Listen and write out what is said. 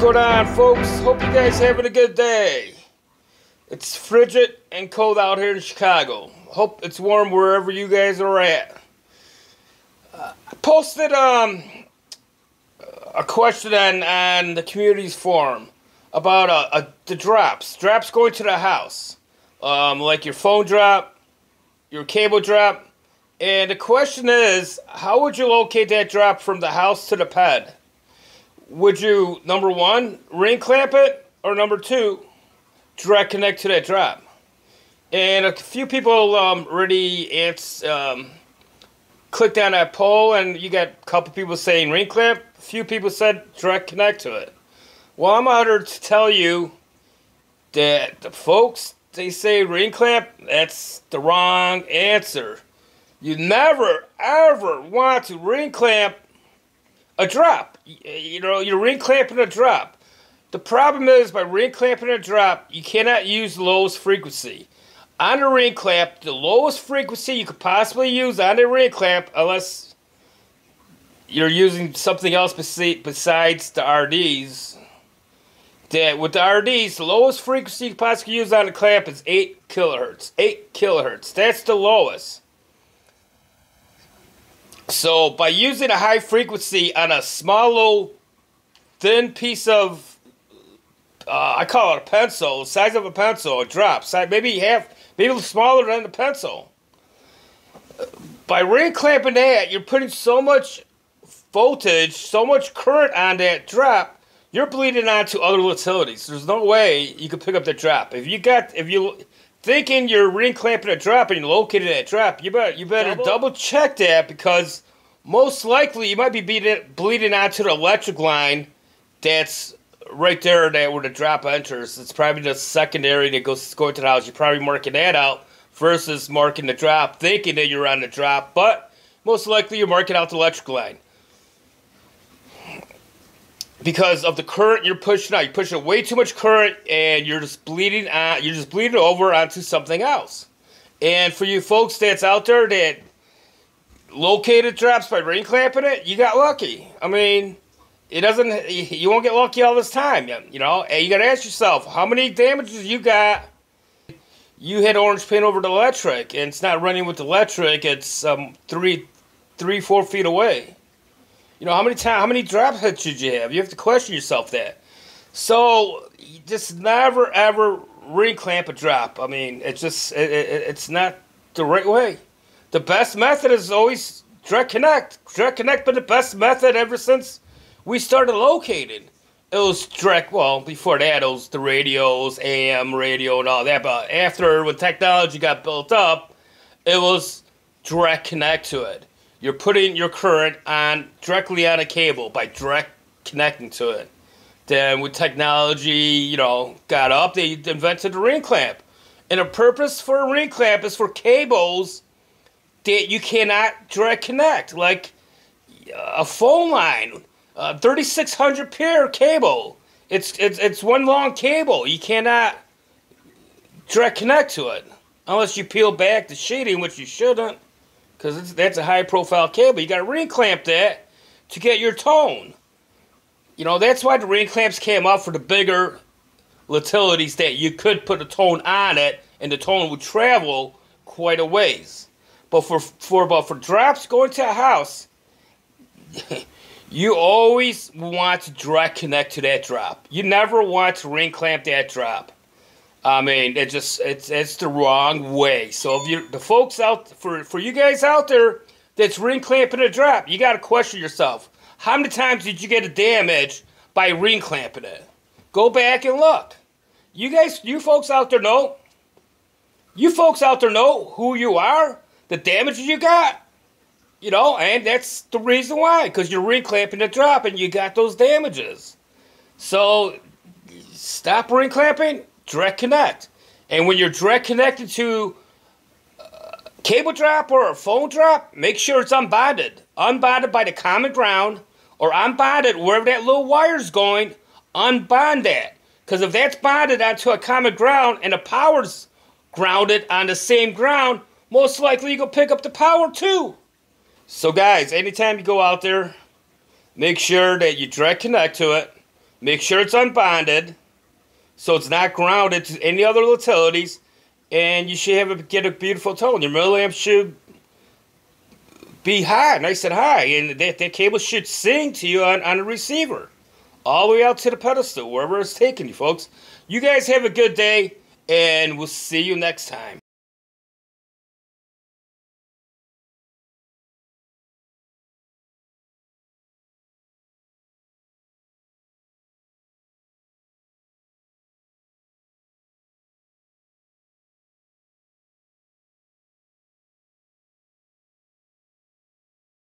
going on, folks? Hope you guys having a good day. It's frigid and cold out here in Chicago. Hope it's warm wherever you guys are at. Uh, I posted um, a question on, on the community's forum about uh, uh, the drops. Drops going to the house. Um, like your phone drop, your cable drop. And the question is, how would you locate that drop from the house to the ped? Would you, number one, ring clamp it? Or number two, direct connect to that drop? And a few people um, already ants, um, clicked on that poll, and you got a couple people saying ring clamp. A few people said direct connect to it. Well, I'm out here to tell you that the folks they say ring clamp. That's the wrong answer. You never ever want to ring clamp a drop. You know, you're ring clamping a drop. The problem is by ring clamping a drop, you cannot use the lowest frequency on a ring clamp, the lowest frequency you could possibly use on a ring clamp, unless you're using something else besides the RDs. That with the RDs, the lowest frequency you could possibly use on a clamp is 8 kilohertz. 8 kilohertz. That's the lowest. So by using a high frequency on a small, little, thin piece of, uh, I call it a pencil, size of a pencil, a drop, size, maybe half maybe smaller than the pencil. By ring clamping that, you're putting so much voltage, so much current on that drop, you're bleeding onto other utilities. There's no way you can pick up that drop. If you got, if you thinking you're ring clamping a drop and you're locating that drop, you better you better double, double check that because most likely you might be bleeding, bleeding onto the electric line that's right there that where the drop enters, it's probably the secondary that goes going to the house. You're probably marking that out versus marking the drop, thinking that you're on the drop, but most likely you're marking out the electric line. Because of the current you're pushing out. You're pushing way too much current and you're just bleeding on you're just bleeding over onto something else. And for you folks that's out there that located traps by ring clamping it, you got lucky. I mean, it doesn't. You won't get lucky all this time. You know, and you got to ask yourself how many damages you got. You hit orange paint over the electric, and it's not running with the electric. It's um, three, three, four feet away. You know how many time, how many drop hits did you have? You have to question yourself that. So just never ever reclamp a drop. I mean, it's just it, it, it's not the right way. The best method is always direct connect. Direct connect been the best method ever since we started locating. It was direct, well, before that, it was the radios, AM radio, and all that. But after, when technology got built up, it was direct connect to it. You're putting your current on directly on a cable by direct connecting to it. Then, with technology, you know, got up, they invented the ring clamp. And the purpose for a ring clamp is for cables that you cannot direct connect, like a phone line uh, 3600 pair cable. It's, it's, it's one long cable. You cannot direct connect to it unless you peel back the sheeting, which you shouldn't, because that's a high profile cable. You got to ring clamp that to get your tone. You know, that's why the ring clamps came out for the bigger utilities that you could put a tone on it and the tone would travel quite a ways. But for for but for drops going to a house, You always want to direct connect to that drop. You never want to ring clamp that drop. I mean, it just it's it's the wrong way. So if you the folks out for for you guys out there that's ring clamping a drop, you got to question yourself. How many times did you get a damage by ring clamping it? Go back and look. You guys, you folks out there know. You folks out there know who you are, the damages you got. You know, and that's the reason why, because you're ring clamping the drop and you got those damages. So stop ring clamping, direct connect. And when you're direct connected to uh, cable drop or a phone drop, make sure it's unbonded. Unbonded by the common ground or unbonded wherever that little wire's going, unbond that. Because if that's bonded onto a common ground and the power's grounded on the same ground, most likely you go pick up the power too. So guys, anytime you go out there, make sure that you direct connect to it Make sure it's unbonded, so it's not grounded to any other utilities, and you should have a, get a beautiful tone. Your milliamp should be high, nice and high, and that, that cable should sing to you on, on the receiver, all the way out to the pedestal, wherever it's taking you, folks. You guys have a good day, and we'll see you next time.